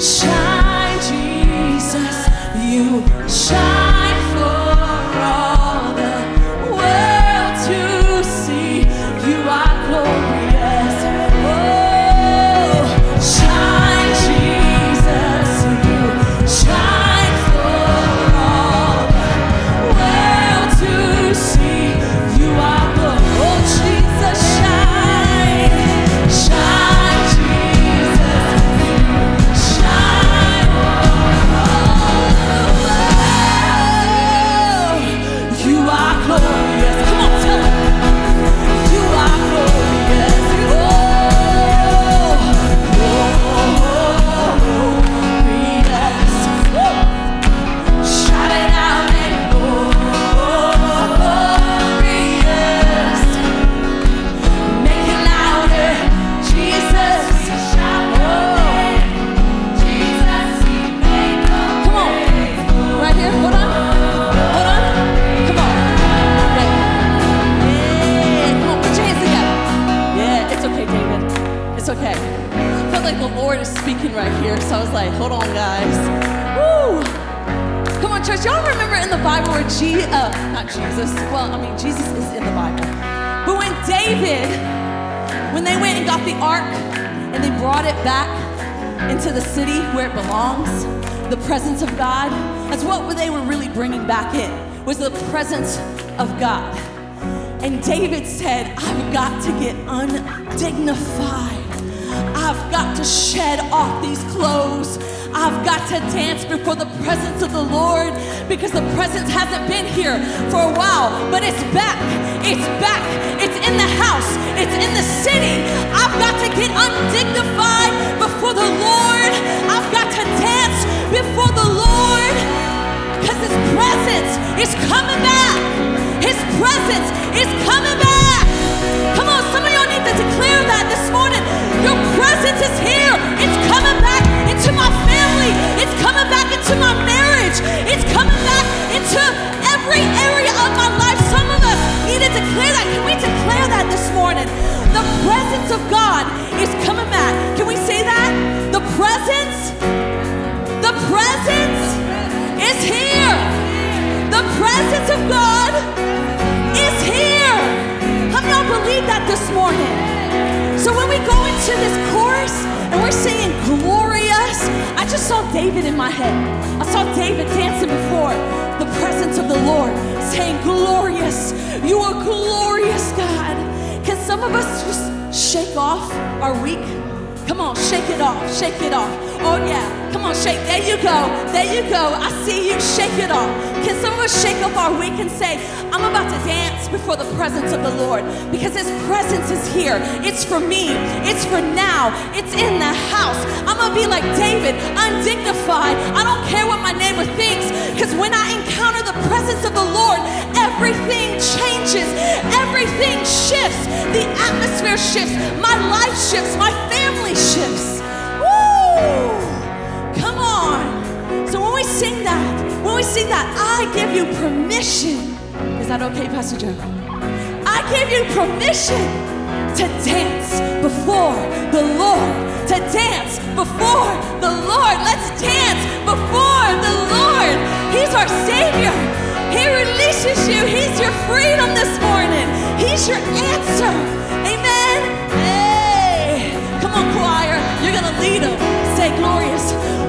Shine, Jesus, you shine presence of God, that's what they were really bringing back in, was the presence of God. And David said, I've got to get undignified. I've got to shed off these clothes. I've got to dance before the presence of the Lord because the presence hasn't been here for a while, but it's back. It's back. It's in the house. It's in the city. I've got to get undignified before the Lord. I've got presence is coming back. Morning? So when we go into this chorus and we're singing glorious, I just saw David in my head. I saw David dancing before the presence of the Lord, saying, Glorious, you are glorious, God. Can some of us just shake off our week? Come on, shake it off, shake it off. Oh, yeah. Come on, shake. There you go. There you go. I see you. Shake it off. Can some of us shake off our week and say, I'm about to dance before the presence of the Lord because His presence is here. It's for me. It's for now. It's in the house. I'm to be like David, undignified. I don't care what my neighbor thinks because when I encounter the presence of the Lord, everything changes. Everything shifts. The atmosphere shifts. My life shifts. My family shifts. Woo! Come on. So when we sing that, when we sing that, I give you permission. That okay, Pastor Joe? I give you permission to dance before the Lord. To dance before the Lord. Let's dance before the Lord. He's our Savior. He releases you. He's your freedom this morning. He's your answer. Amen. Hey, come on, choir. You're going to lead them. Say. Glorious.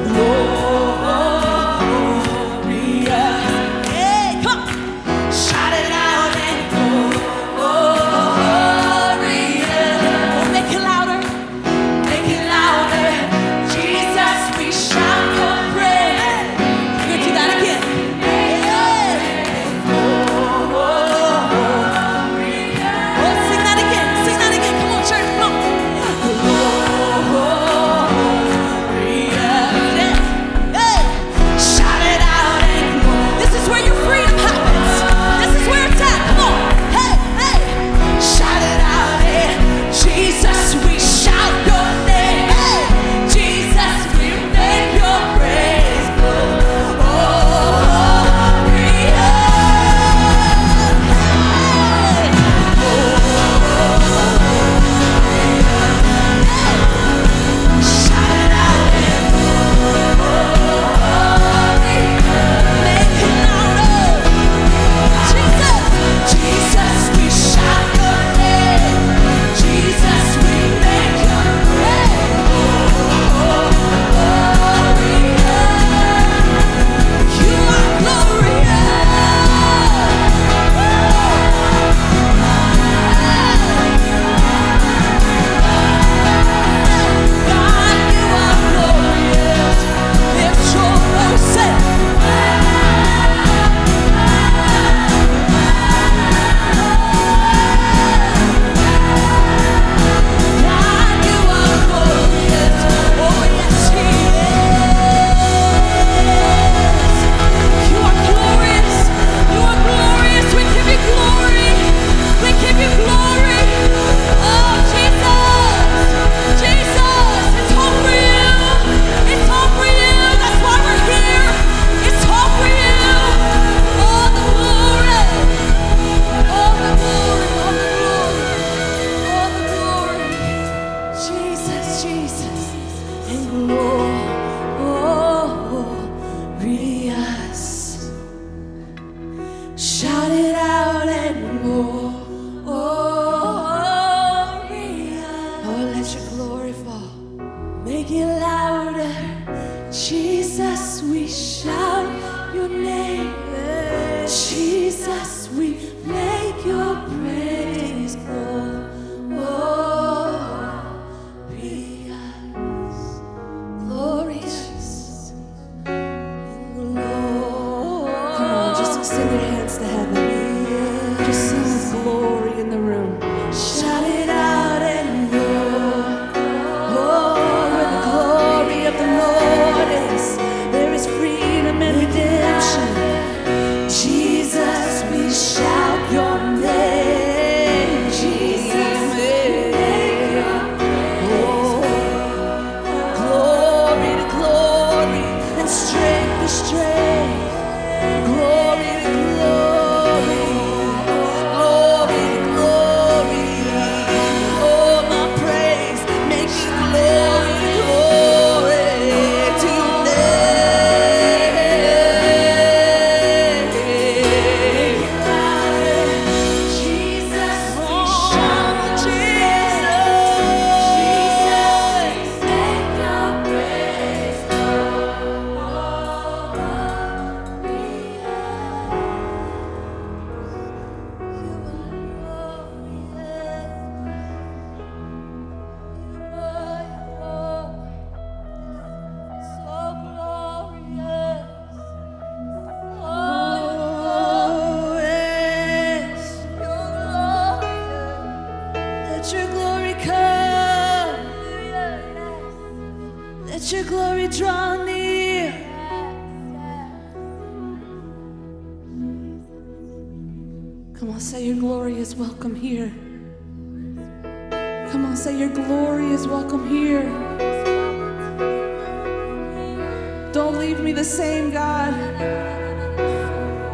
The same, God.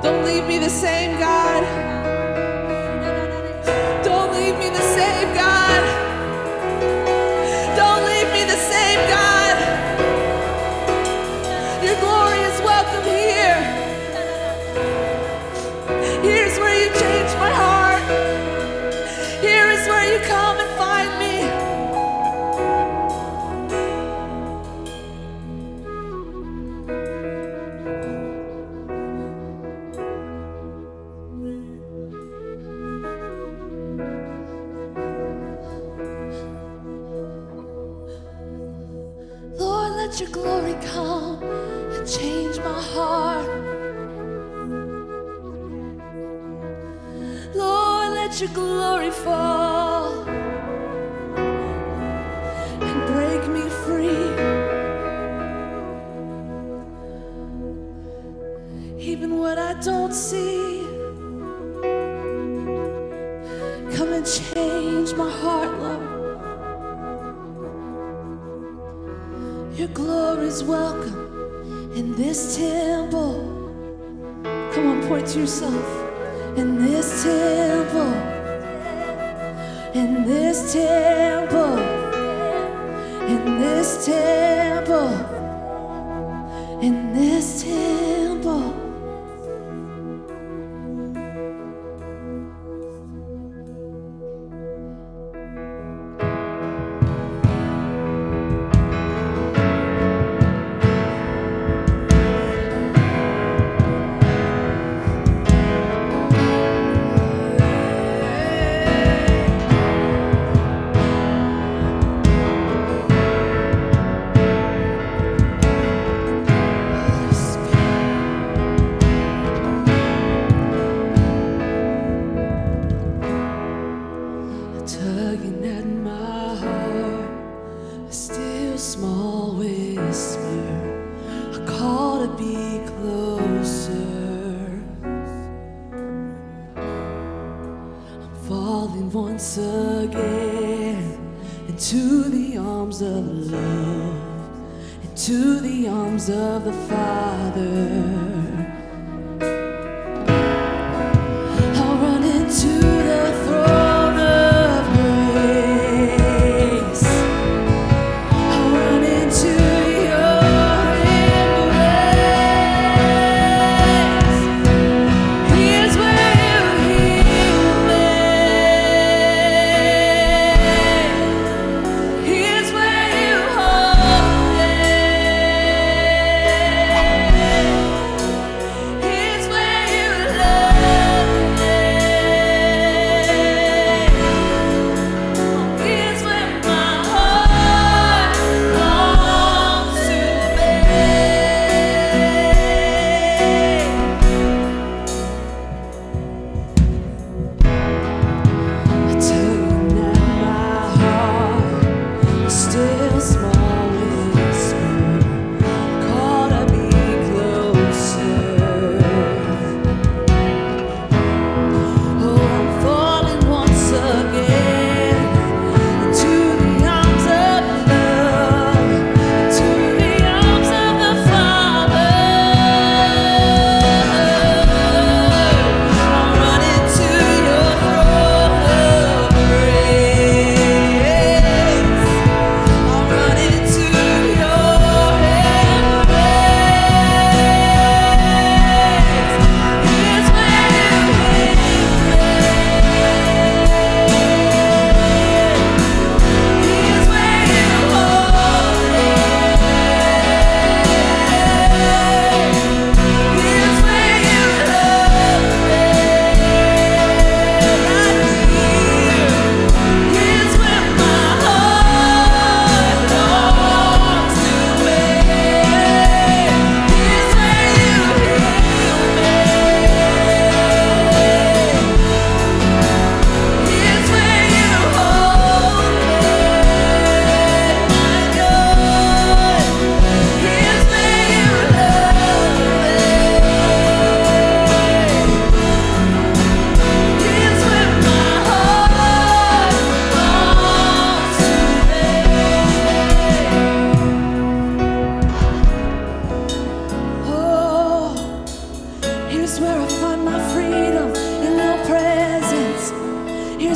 Don't leave me the same, God.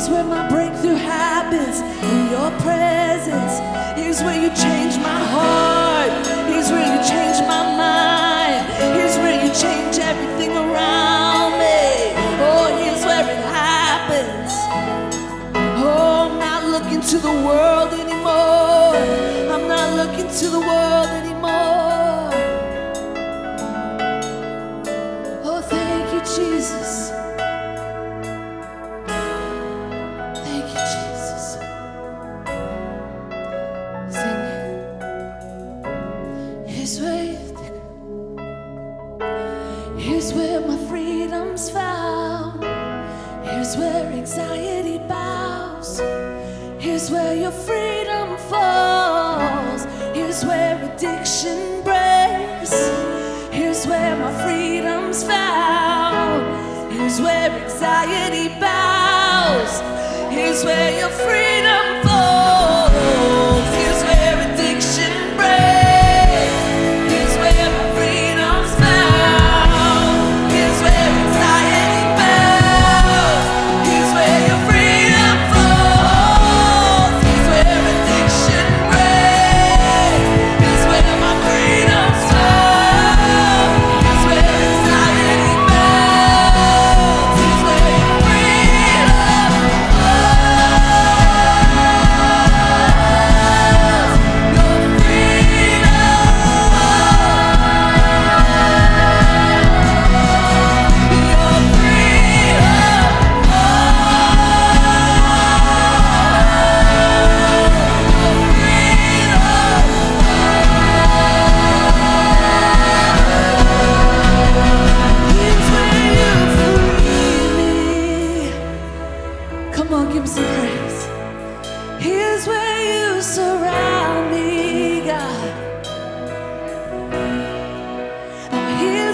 Is where my breakthrough happens in your presence. Here's where you change my heart. Here's where you change my mind. Here's where you change everything around me. Oh, here's where it happens. Oh, I'm not looking to the world anymore. I'm not looking to the world anymore. where your freedom flows.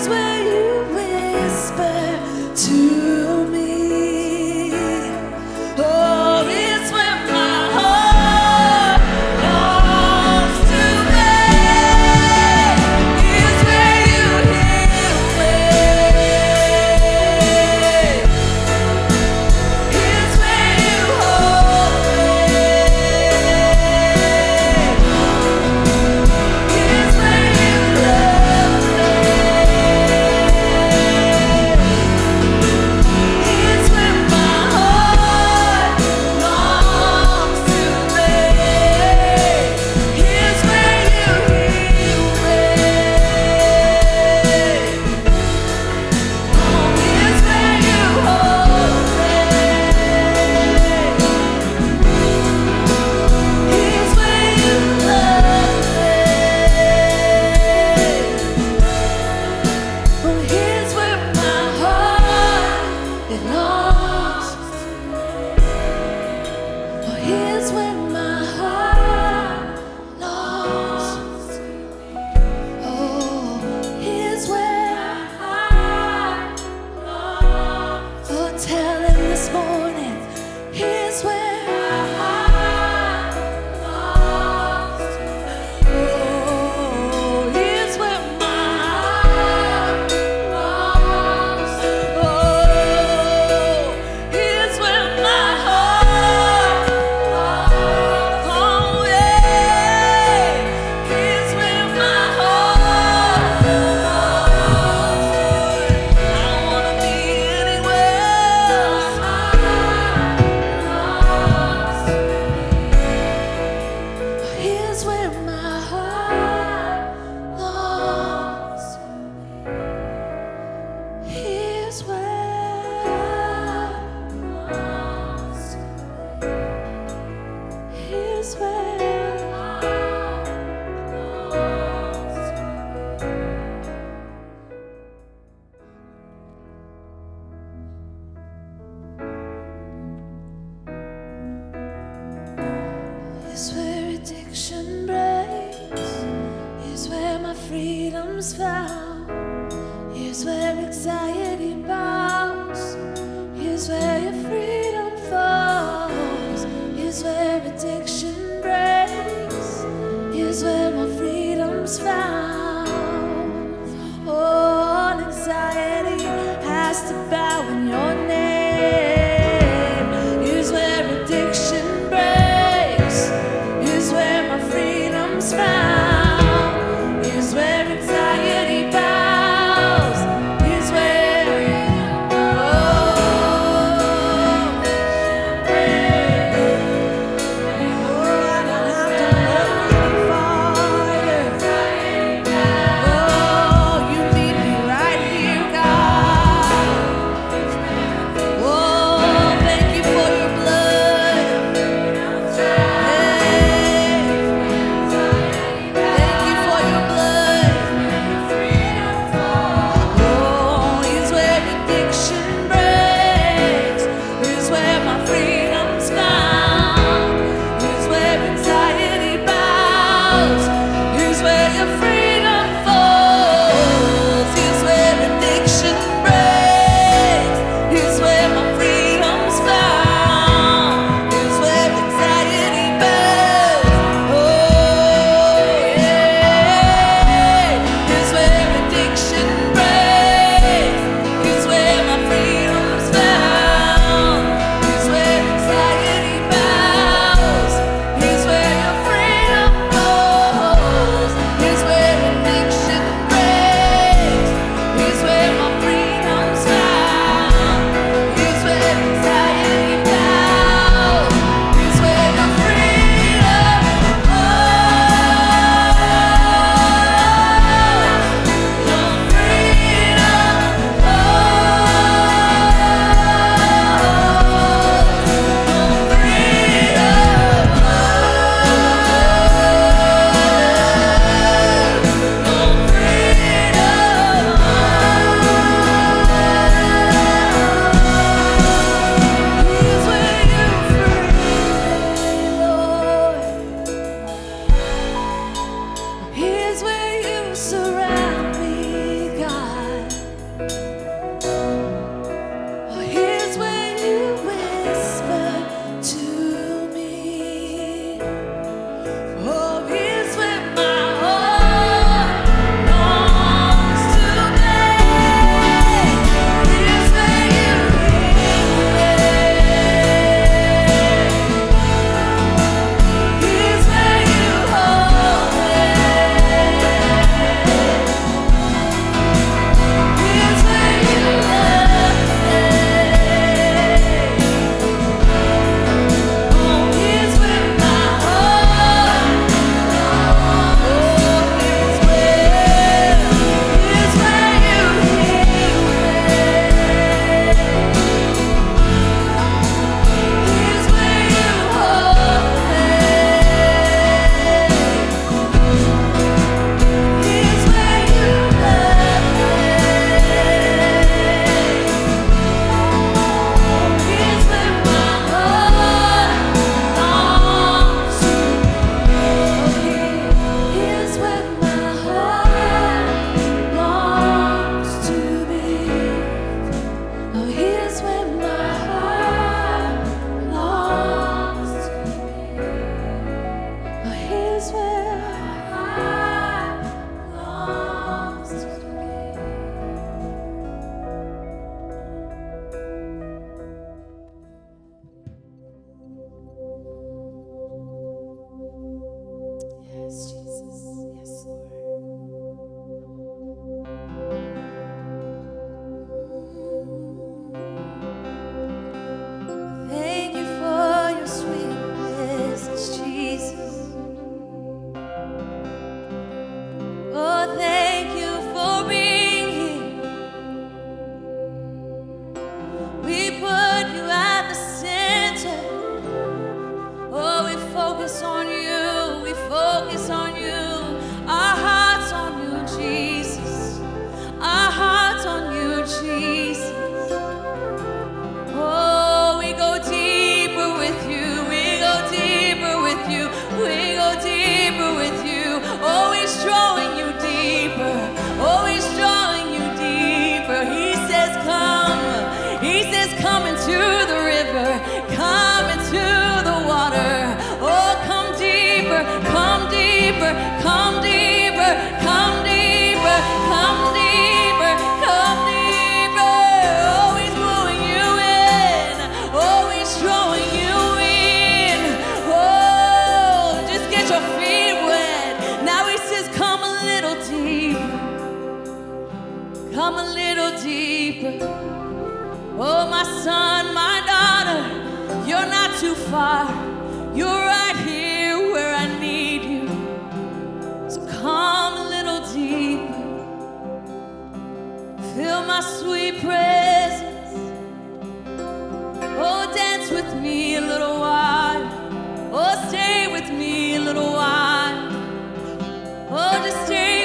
where you whisper to freedom's vow is where Come a little deeper. Oh, my son, my daughter, you're not too far. You're right here where I need you. So come a little deeper. Feel my sweet presence. Oh, dance with me a little while. Oh, stay with me a little while. Oh, just stay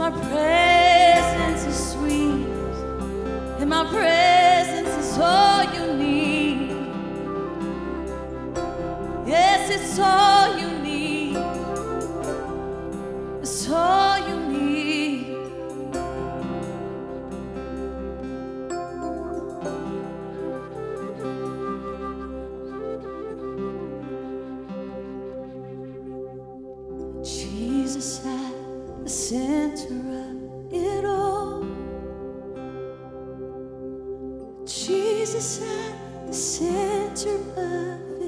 my presence is sweet, and my presence is all you need. Yes, it's all. earth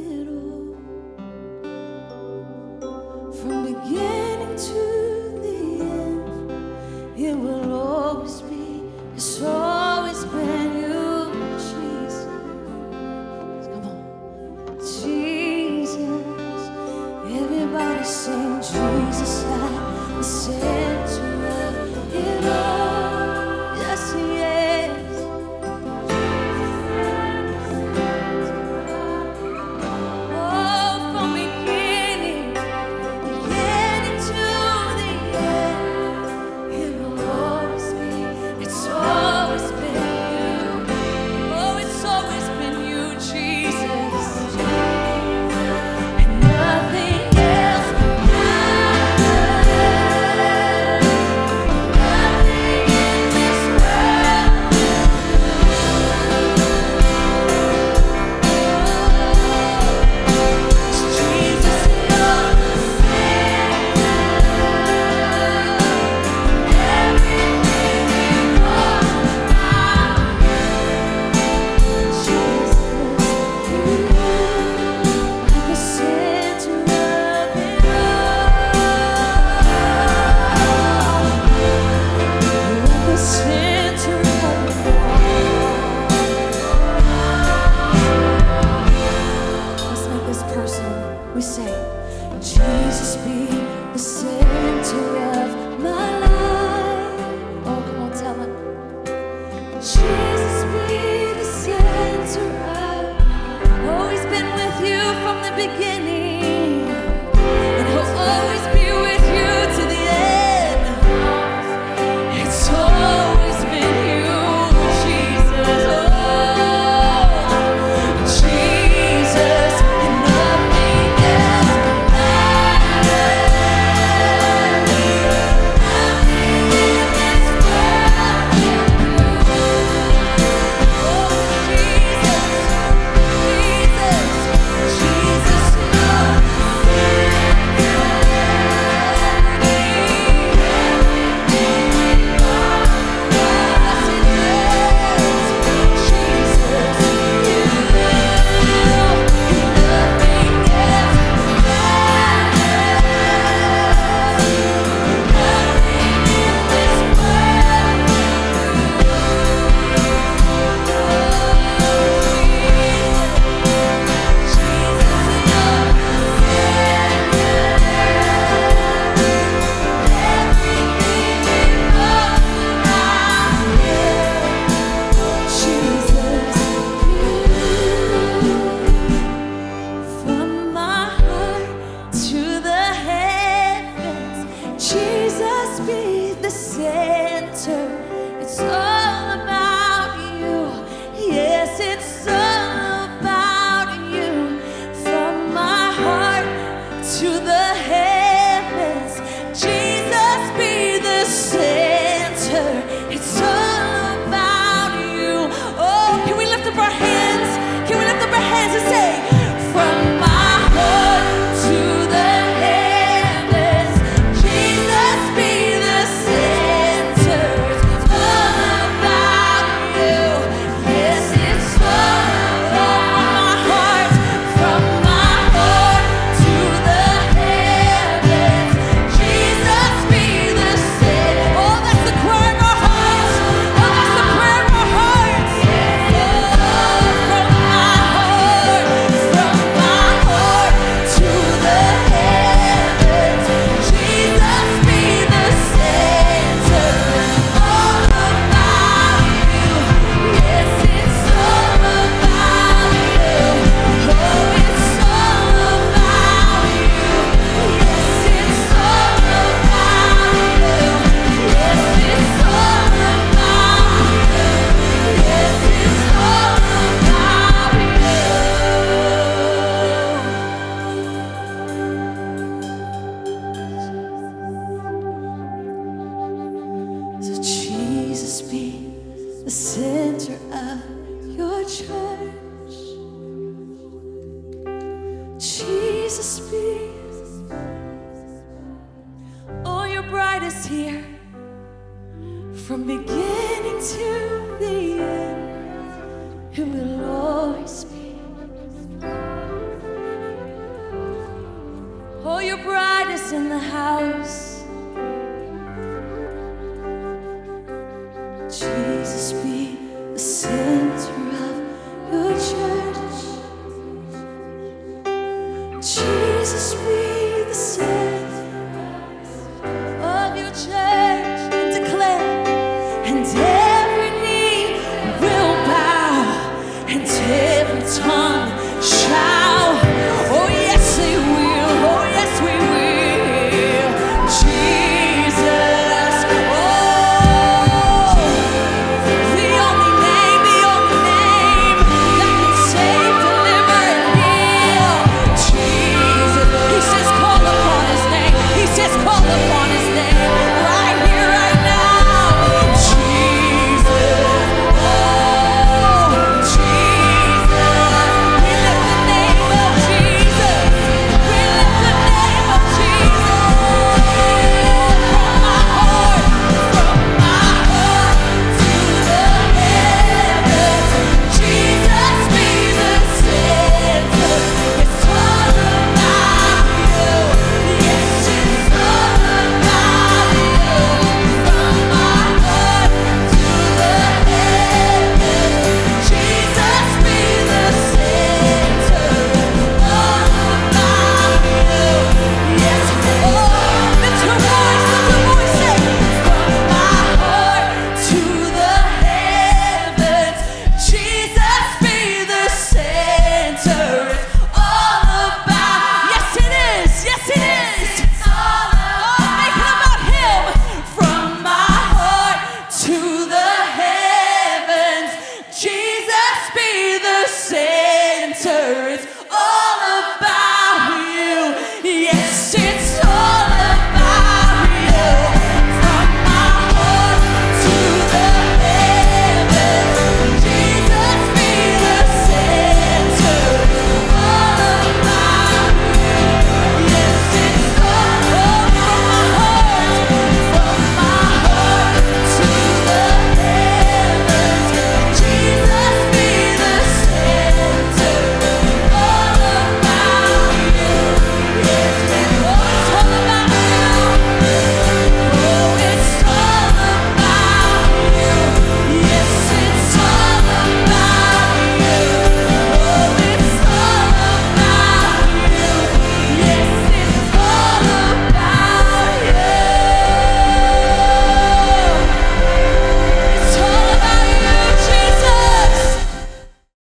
from beginning to the end.